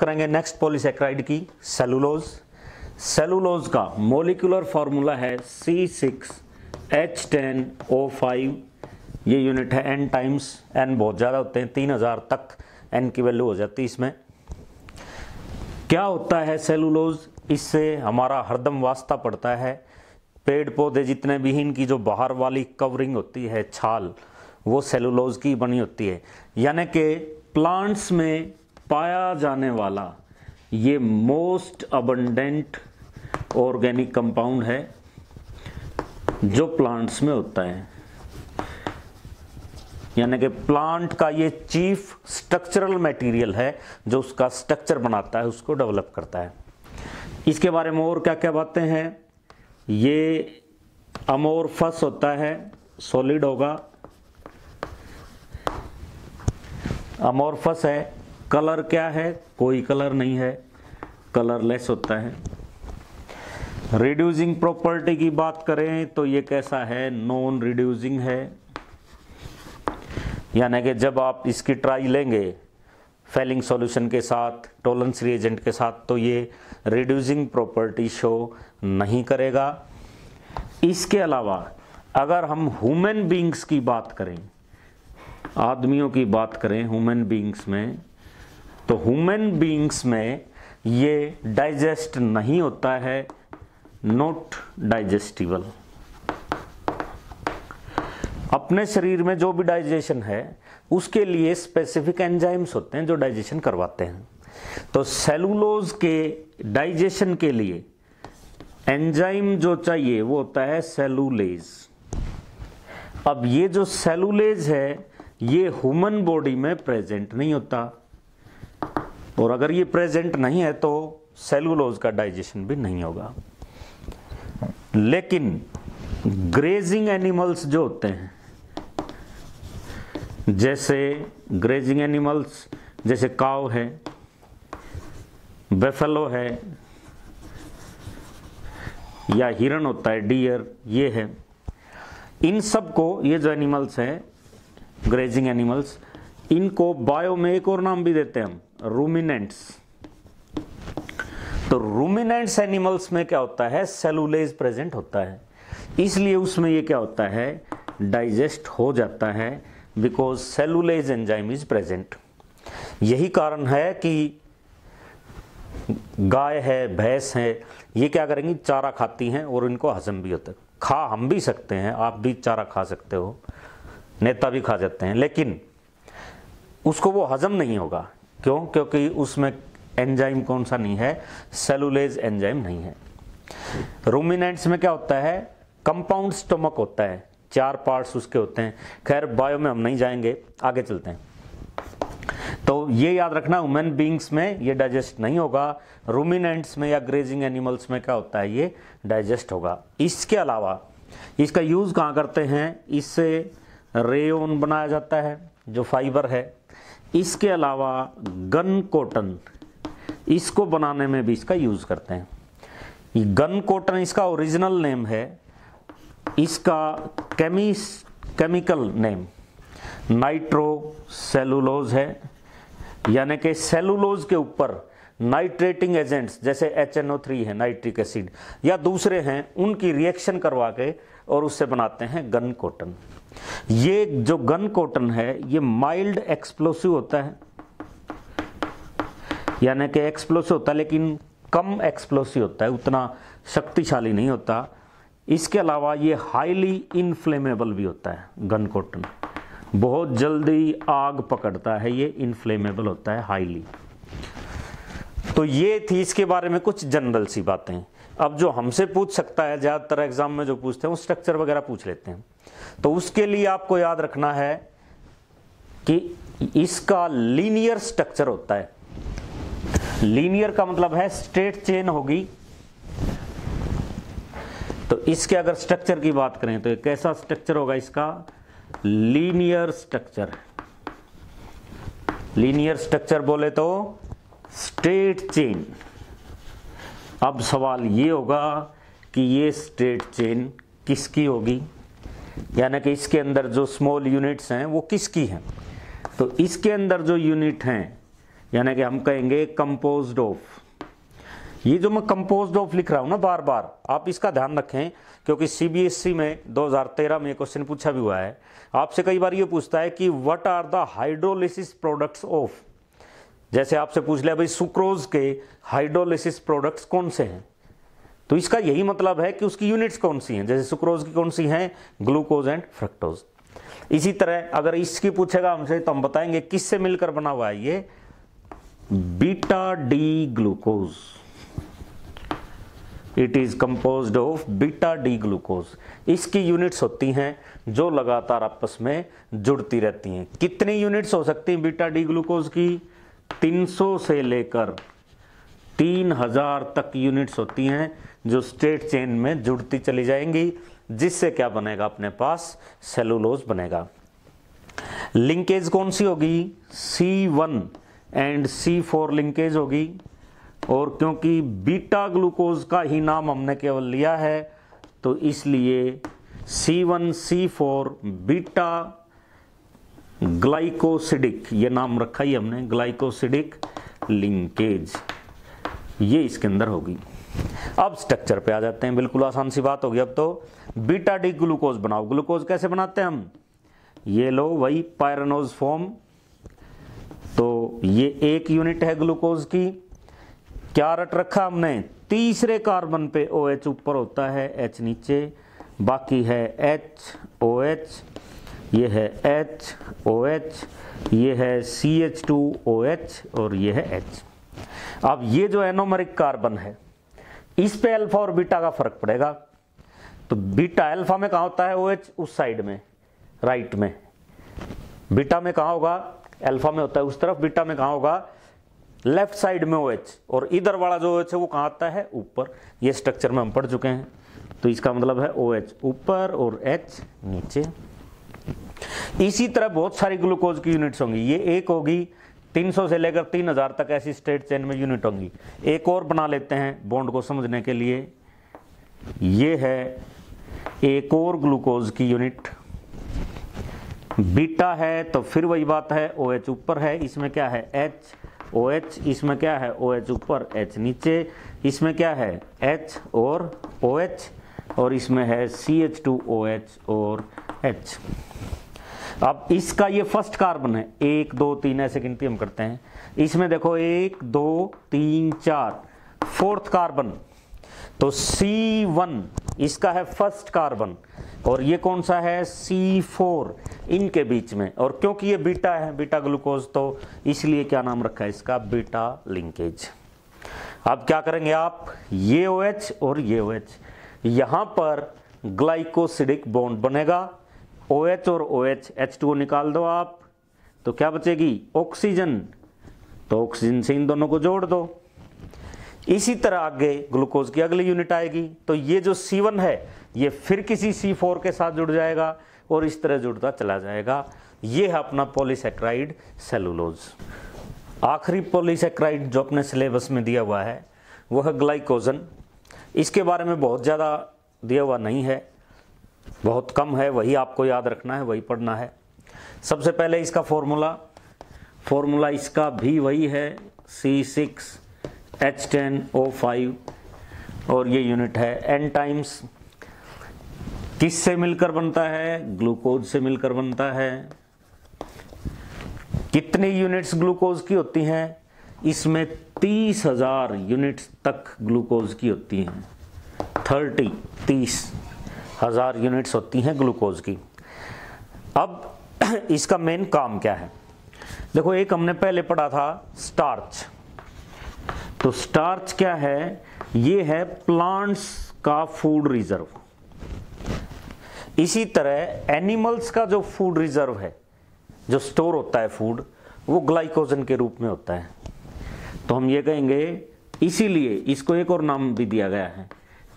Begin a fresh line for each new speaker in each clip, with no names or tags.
करेंगे next polysaccharide की cellulose cellulose का मोलिकुलर फॉर्मूला है C six H ten O five ये यूनिट है एन टाइम्स एन बहुत ज़्यादा होते हैं, तीन हज़ार तक एन की वैल्यू हो जाती है इसमें. क्या होता है सेलुलोज इससे हमारा हरदम वास्ता पड़ता है. पेड़ पौधे जितने भी इनकी जो बाहर वाली कवरिंग होती है, छाल, वो सेलुलोज की बनी होती है. यानी कि प्लांट्स में पाया जाने वाला ये मोस्ट अबंडेंट ऑर्गेनिक कंपाउंड है जो प्लांट्स में होता है। यानी कि प्लांट का ये चीफ स्ट्रक्चरल मटेरियल है, जो उसका स्ट्रक्चर बनाता है, उसको डेवलप करता है। इसके बारे में और क्या क्या बातें हैं? ये अमोरफस होता है, सॉलिड होगा। अमोरफस है कलर क्या है? कोई कलर नहीं है। कलरलेस होता है। रिड्यूसिंग प्रॉपर्टी की बात करें तो ये कैसा है? नॉन रिड्यूसिंग है। यानी कि जब आप इसकी ट्राई लेंगे फेलिंग सॉल्यूशन के साथ टोलेंस रिएजेंट के साथ तो ये रिड्यूसिंग प्रॉपर्टी शो नहीं करेगा। इसके अलावा, अगर हम ह्यूमन बींग्स की बात करें, आदमियों की बात करें ह्यूमन बींग्स में तो ह्यूमन बींग्स में ये डाइजेस्ट नहीं होता है नॉट डाइजेस्टिबल अपने शरीर में जो भी डाइजेशन है, उसके लिए स्पेसिफिक एंजाइम्स होते हैं जो डाइजेशन करवाते हैं। तो सेलुलोज के डाइजेशन के लिए एंजाइम जो चाहिए, वो होता है सेलुलेज अब ये जो सेलुलेज है, ये ह्यूमन बॉडी में प्रेजेंट नहीं होता। और अगर ये प्रेजेंट नहीं है तो सेलुलोज का डाइजेशन भी नहीं होगा। लेकिन ग्रेजिंग एनिमल्स जो होते हैं, जैसे ग्रेजिंग एनिमल्स जैसे काव है बेफेलो है, या हिरण होता है डियर ये है। इन सबको ये जो एनिमल्स हैं ग्रेजिंग एनिमल्स इनको बायो में एक और नाम भी देते हैं हम रूमिनेंट्स तो रूमिनेंट्स एनिमल्स में क्या होता है? सेलुलेज प्रेजेंट होता है। इसलिए उसमें ये क्या होता है? डाइजेस्ट हो जाता है because cellulase enzyme is present यही कारण है कि गाय है, भैंस है, ये क्या करेंगी? चारा खाती हैं और इनको हजम भी होता है। खा हम भी सकते हैं, आप भी चारा खा सकते हो, नेता भी खा जाते हैं, लेकिन उसको वो हजम नहीं होगा। क्यों? क्योंकि उसमें एंजाइम कौन सा नहीं है? सेलुलेज एंजाइम नहीं है। रूमिनेंट्स में क्या होता है? कंपाउंड स्टोमक होता है। चार पार्ट्स उसके होते हैं। खैर, बायो में हम नहीं जाएँगे। आगे चलते हैं। तो ये याद रखना ह्यूमन बींग्स में ये डाइजेस्ट नहीं होगा। रूमिनेंट्स में या ग्रेजिंग एनिमल्स में क्या होता है? ये डाइजेस्ट होगा। इसके अलावा, इसका यूज़ कहाँ करते हैं? इससे रेयोन बनाया जाता है, जो फाइबर है। इसके अलावा गन कॉटन, इसको बनाने में भी इसका यूज़ करते हैं। गन कॉटन इसका ओरिजिनल नेम है, इसका केमिस, केमिकल नेम। नाइट्रो सेलुलोज है, यानी कि सेलुलोज के ऊपर नाइट्रेटिंग एजेंट्स, जैसे एच है, नाइट्रिक एसिड, या दूसरे हैं, उनकी रिएक्शन करवा के और उससे बनाते हैं गन कॉटन। ये जो गन कॉटन है, ये माइल्ड एक्सप्लोसिव होता है। यानी कि एक्सप्लोसिव होता है, लेकिन कम एक्सप्लोसिव होता है, उतना शक्तिशाली नहीं होता। इसके अलावा ये हाईली इनफ्लेमेबल भी होता है, गन कॉटन। बहुत जल्दी आग पकड़ता है, ये इनफ्लेमेबल होता है, हाईली। तो ये थी इसके बारे में कुछ जनरल सी बातें। अब जो हमसे पूछ सकता है, ज़्यादातर एग्ज़ाम में जो पूछते हैं, वो स्ट्रक्चर वगैरह पूछ लेते हैं। तो उसके लिए आपको याद रखना है कि इसका लीनियर स्ट्रक्चर होता है। लीनियर का मतलब है स्ट्रेट चेन होगी। तो इसके अगर स्ट्रक्चर की बात करें तो कैसा स्ट्रक्चर होगा इसका? लीनियर स्ट्रक्चर लीनियर स्ट्रक्चर बोले तो स्ट्रेट चेन अब सवाल ये होगा कि ये स्ट्रेट चेन किसकी होगी? यानी कि इसके अंदर जो स्मॉल यूनिट्स हैं, वो किसकी हैं? तो इसके अंदर जो यूनिट हैं, यानी कि हम कहेंगे कंपोज्ड ऑफ़ ये जो मैं कंपोज्ड ऑफ़ लिख रहा हूँ ना बार बार, आप इसका ध्यान रखें, क्योंकि सीबीएसई में 2013 में क्वेश्चन पूछा भी हुआ है। आपसे कई बार ये पूछता है कि what are the hydrolysis products of जैसे आपसे पूछ लिया, भाई सुक्रोज के हाइड्रोलिसिस प्रोडक्ट्स कौन से हैं? तो इसका यही मतलब है कि उसकी यूनिट्स कौन सी हैं? जैसे सुक्रोज की कौन सी हैं? ग्लूकोज एंड फ्रक्टोज इसी तरह अगर इसकी पूछेगा हमसे तो हम बताएँगे किससे मिलकर बना हुआ है ये? Beta D glucose it is compose of beta D glucose इसकी यूनिट्स होती हैं जो लगातार आपस में जुड़ती रहती हैं। कितनी यूनिट्स हो सकती हैं बीटा डी ग्लूकोज की? 300 से लेकर 3000 तक यूनिट्स होती हैं जो स्टेट चेन में जुड़ती चली जाएँगी, जिससे क्या बनेगा अपने पास? सेलुलोज बनेगा। लिंकेज कौन सी होगी? C1 एंड C4 लिंकेज होगी। और क्योंकि बीटा ग्लूकोज का ही नाम हमने केवल लिया है तो इसलिए C1 C4 बीटा ग्लाइकोसिडिक, ये नाम रखा ही हमने, ग्लाइकोसिडिक लिंकेज। ये इसके अंदर होगी। अब स्ट्रक्चर पे आ जाते हैं, बिल्कुल आसान सी बात होगी। अब तो बीटा डी ग्लूकोज बनाओ। ग्लूकोज कैसे बनाते हैं हम? ये लो वही पायरनोज फॉर्म तो ये एक यूनिट है ग्लूकोज की। क्या रट रखा हमने? तीसरे कार्बन पे ओ OH ऊपर होता है एच नीचे। बाकी है एच ओ एच ये है एच ओ एच ये है C H two O H और ये है एच अब ये जो एनोमरिक कार्बन है, इस पे अल्फ़ा और बीटा का फ़र्क पड़ेगा। तो बीटा अल्फ़ा में कहा होता है ओ OH उस साइड में राइट में। बीटा में कहा होगा? अल्फ़ा में होता है उस तरफ़। बीटा में कहा होगा? लेफ़्ट साइड में ओ OH और इधर वाला जो OH है वो कहाँ आता है? ऊपर। ये स्ट्रक्चर में हम पढ़ चुके हैं। तो इसका मतलब है ओ OH ऊपर और एच नीचे। इसी तरह बहुत सारी ग्लूकोज की यूनिट्स होंगी। ये एक होगी 300 से लेकर 3000 तक ऐसी स्टेट चेन में यूनिट होंगी। एक और बना लेते हैं बॉन्ड को समझने के लिए। ये है एक और ग्लूकोज की यूनिट। बीटा है तो फिर वही बात है, ओ OH ऊपर है, इसमें क्या है? एच, ओ OH इसमें क्या है? ओ OH ऊपर, एच नीचे, इसमें क्या है? एच और ओ OH और इसमें है C H two O H और एच। अब इसका ये फ़र्स्ट कार्बन है। एक, दो, तीन, ऐसे गिनती हम करते हैं। इसमें देखो, एक, दो, तीन, चार, फोर्थ कार्बन। तो C1 इसका है फ़र्स्ट कार्बन। और ये कौन सा है? C4 इनके बीच में। और क्योंकि ये बीटा है, बीटा ग्लूकोज तो इसलिए क्या नाम रखा है इसका? Beta linkage. अब क्या करेंगे आप? ये OH और ये OH यहाँ पर ग्लाइकोसिडिक बॉन्ड बनेगा। OH और ओ OH H2O निकाल दो आप। तो क्या बचेगी? ऑक्सीजन तो ऑक्सीजन से इन दोनों को जोड़ दो। इसी तरह आगे ग्लूकोज की अगली यूनिट आएगी। तो ये जो C1 है, ये फिर किसी C4 के साथ जुड़ जाएगा और इस तरह जुड़ता चला जाएगा। ये है अपना पॉलीसेक्राइड सेलुलोज आखिरी पॉलीसेक्राइड जो अपने सिलेबस में दिया हुआ है, वह है ग्लाइकोजन इसके बारे में बहुत ज़्यादा दिया हुआ नहीं है। बहुत कम है, वही आपको याद रखना है, वही पढ़ना है। सबसे पहले इसका फॉर्मूला फॉर्मूला इसका भी वही है C six H ten O five और ये यूनिट है एन टाइम्स किस से मिलकर बनता है? ग्लूकोज से मिलकर बनता है। कितनी यूनिट्स ग्लूकोज की होती हैं? इसमें तीस हज़ार यूनिट्स तक ग्लूकोज की होती हैं। थर्टी, तीस। हज़ार यूनिट्स होती हैं ग्लूकोज की। अब इसका मेन काम क्या है? देखो, एक हमने पहले पढ़ा था स्टार्च। तो स्टार्च क्या है? ये है प्लांट्स का फ़ूड रिज़र्व। इसी तरह एनिमल्स का जो फ़ूड रिज़र्व है, जो स्टोर होता है फ़ूड, वो ग्लाइकोजन के रूप में होता है। तो हम ये कहेंगे, इसीलिए इसको एक और नाम भी दिया गया है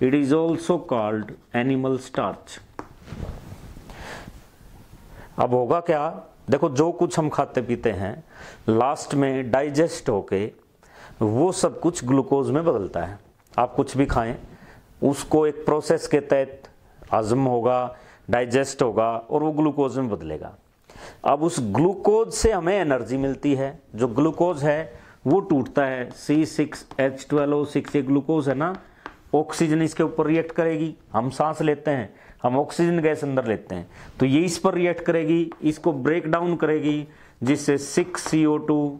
it is also called animal starch अब होगा क्या? देखो, जो कुछ हम खाते पीते हैं लास्ट में डाइजेस्ट होके वो सब कुछ ग्लूकोज में बदलता है। आप कुछ भी खाएँ, उसको एक प्रोसेस के तहत हजम होगा डाइजेस्ट होगा और वो ग्लूकोज में बदलेगा। अब उस ग्लूकोज से हमें एनर्जी मिलती है। जो ग्लूकोज है, वो टूटता है। C six H twelve six glucose है ना ऑक्सीजन इसके ऊपर रिएक्ट करेगी। हम सांस लेते हैं, हम ऑक्सीजन गैस अंदर लेते हैं। तो ये इस पर रिएक्ट करेगी, इसको ब्रेक डाउन करेगी, जिससे six C O two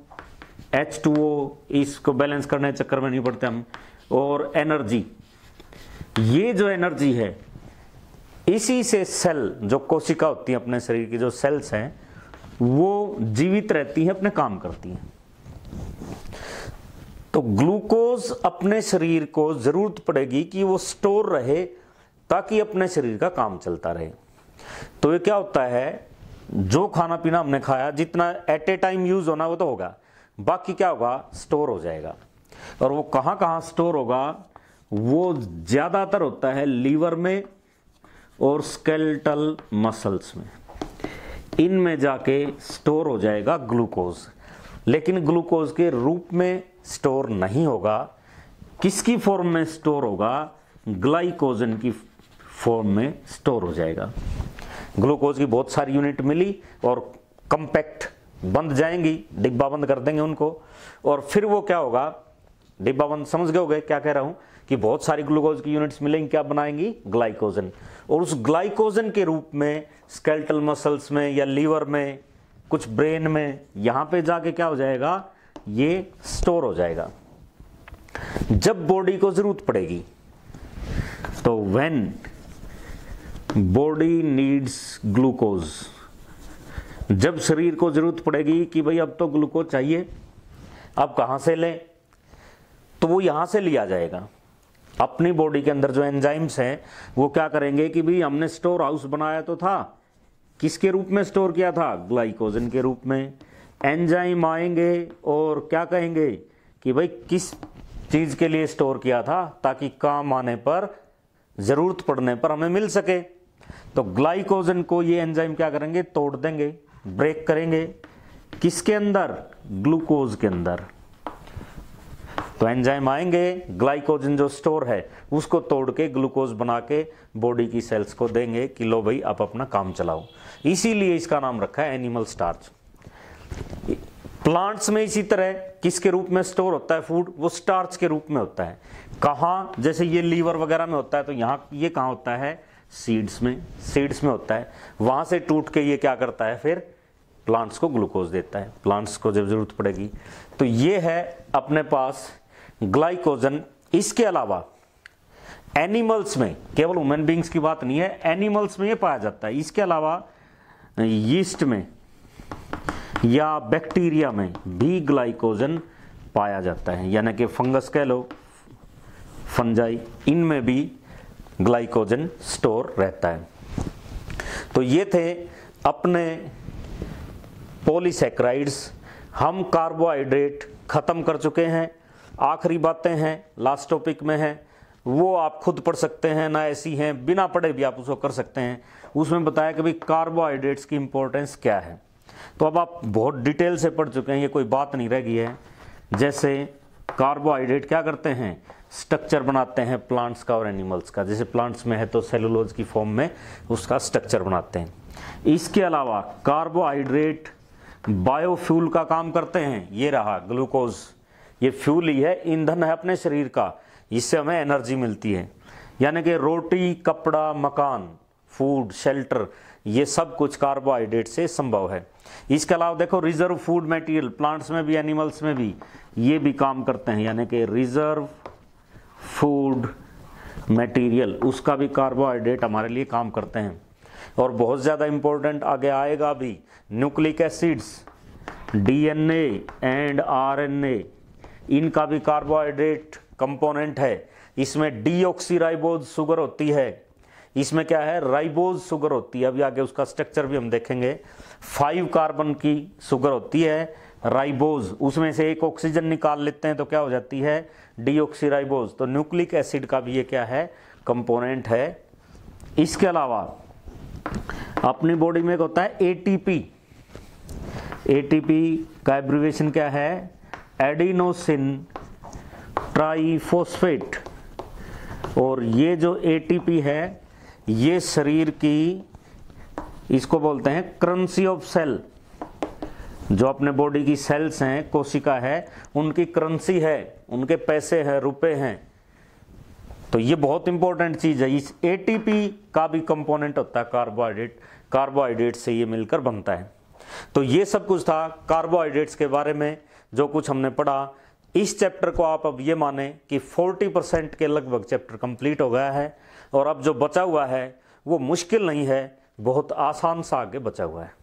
H two O इसको बैलेंस करने चक्कर में नहीं पड़ते हम। और एनर्जी ये जो एनर्जी है, इसी से सेल जो कोशिका होती है अपने शरीर की, जो सेल्स हैं, वो जीवित रहती हैं, अपने काम करती हैं। तो ग्लूकोज अपने शरीर को ज़रूरत पड़ेगी कि वो स्टोर रहे ताकि अपने शरीर का काम चलता रहे। तो ये क्या होता है? जो खाना पीना हमने खाया, जितना एट ए टाइम यूज़ होना, वो तो होगा। बाकी क्या होगा? स्टोर हो जाएगा। और वो कहाँ कहाँ स्टोर होगा? वो ज़्यादातर होता है लीवर में और स्केल्टल मसल्स में। इनमें जाके स्टोर हो जाएगा ग्लूकोज। लेकिन ग्लूकोज के रूप में स्टोर नहीं होगा। किसकी फॉर्म में स्टोर होगा? ग्लाइकोजन की फॉर्म में स्टोर हो जाएगा। ग्लूकोज की बहुत सारी यूनिट मिली और कंपैक्ट बंद जाएँगी, डिब्बा बंद कर देंगे उनको। और फिर वो क्या होगा? डिब्बा बंद समझ गए होगे, क्या कह रहा हूँ कि बहुत सारी ग्लूकोज की यूनिट्स मिलेंगी, क्या बनाएँगी? ग्लाइकोजन। और उस ग्लाइकोजन के रूप में स्केल्टल मसल्स में या लीवर में, कुछ ब्रेन में, यहाँ पे जाके क्या हो जाएगा? ये स्टोर हो जाएगा। जब बॉडी को ज़रूरत पड़ेगी तो व्हेन बॉडी नीड्स ग्लूकोज जब शरीर को ज़रूरत पड़ेगी कि भाई अब तो ग्लूकोज चाहिए अब कहाँ से लें तो वो यहाँ से लिया जाएगा। अपनी बॉडी के अंदर जो एंजाइम्स हैं, वो क्या करेंगे कि भाई हमने स्टोर हाउस बनाया तो था। किसके रूप में स्टोर किया था? ग्लाइकोजन के रूप में। एंजाइम आएँगे और क्या कहेंगे कि भाई किस चीज़ के लिए स्टोर किया था ताकि काम आने पर, ज़रूरत पड़ने पर हमें मिल सके। तो ग्लाइकोजन को ये एंजाइम क्या करेंगे? तोड़ देंगे, ब्रेक करेंगे। किसके अंदर? ग्लूकोज के अंदर। तो एंजाइम आएँगे, ग्लाइकोजन जो स्टोर है, उसको तोड़ के ग्लूकोज बना के बॉडी की सेल्स को देंगे कि लो भाई, आप अपना काम चलाओ। इसीलिए इसका नाम रखा है एनिमल स्टार्च। प्लांट्स में इसी तरह किसके रूप में स्टोर होता है फ़ूड? वो स्टार्च के रूप में होता है। कहा? जैसे ये लीवर वगैरह में होता है तो यहाँ ये कहाँ होता है? सीड्स में सीड्स में होता है। वहाँ से टूट के ये क्या करता है फिर? प्लांट्स को ग्लूकोज देता है। प्लांट्स को जब ज़रूरत पड़ेगी। तो ये है अपने पास ग्लाइकोजन। इसके अलावा एनिमल्स में, केवल ह्यूमन बींग्स की बात नहीं है, एनिमल्स में ये पाया जाता है। इसके अलावा यीस्ट में या बैक्टीरिया में भी ग्लाइकोजन पाया जाता है। यानी कि फंगस कह लो, फंजाई, इनमें भी ग्लाइकोजन स्टोर रहता है। तो ये थे अपने पॉलीसेक्राइड्स। हम कार्बोहाइड्रेट खत्म कर चुके हैं। आखिरी बातें हैं लास्ट टॉपिक में है। वो आप खुद पढ़ सकते हैं, ना ऐसी हैं। बिना पढ़े भी आप उसको कर सकते हैं। उसमें बताया कि भाई कार्बोहाइड्रेट्स की इंपॉर्टेंस क्या है। तो अब आप बहुत डिटेल से पढ़ चुके हैं, ये कोई बात नहीं रह गई है। जैसे कार्बोहाइड्रेट क्या करते हैं? स्ट्रक्चर बनाते हैं प्लांट्स का और एनिमल्स का। जैसे प्लांट्स में है तो सेलुलोज की फॉर्म में उसका स्ट्रक्चर बनाते हैं। इसके अलावा कार्बोहाइड्रेट बायोफ्यूल का काम करते हैं। ये रहा ग्लूकोज। ये फ्यूल ही है, ईंधन है अपने शरीर का। इससे हमें एनर्जी मिलती है। यानी कि रोटी, कपड़ा, मकान, फ़ूड, शेल्टर ये सब कुछ कार्बोहाइड्रेट से संभव है। इसके अलावा देखो रिज़र्व फ़ूड मटेरियल प्लांट्स में भी एनिमल्स में भी, ये भी काम करते हैं। यानी कि रिज़र्व फ़ूड मटेरियल उसका भी कार्बोहाइड्रेट हमारे लिए काम करते हैं। और बहुत ज़्यादा इंपॉर्टेंट आगे आएगा भी nucleic acids DNA and RNA इनका भी कार्बोहाइड्रेट कंपोनेंट है। इसमें डीऑक्सीराइबोज शुगर होती है इसमें क्या है? राइबोज शुगर होती है। अभी आगे उसका स्ट्रक्चर भी हम देखेंगे। फाइव कार्बन की शुगर होती है, राइबोज। उसमें से एक ऑक्सीजन निकाल लेते हैं तो क्या हो जाती है? डीऑक्सीराइबोज तो न्यूक्लिक एसिड का भी ये क्या है? कंपोनेंट है। इसके अलावा, अपनी बॉडी में एक होता है एटीपी एटीपी का एब्रीवेशन क्या है? एडिनोसिन ट्राइफोस्फेट और ये जो एटीपी है ये शरीर की, इसको बोलते हैं करंसी ऑफ़ सेल। जो अपने बॉडी की सेल्स हैं, कोशिका है, उनकी करंसी है, उनके पैसे हैं, रुपए हैं। तो ये बहुत इंपॉर्टेंट चीज़ है। इस एटीपी का भी कंपोनेंट होता है कार्बोहाइड्रेट कार्बोहाइड्रेट से ये मिलकर बनता है। तो ये सब कुछ था कार्बोहाइड्रेट्स के बारे में, जो कुछ हमने पढ़ा। इस चैप्टर को आप अब ये माने कि 40 परसेंट के लगभग चैप्टर कंप्लीट हो गया है। और अब जो बचा हुआ है, वो मुश्किल नहीं है, बहुत आसान सा आगे बचा हुआ है।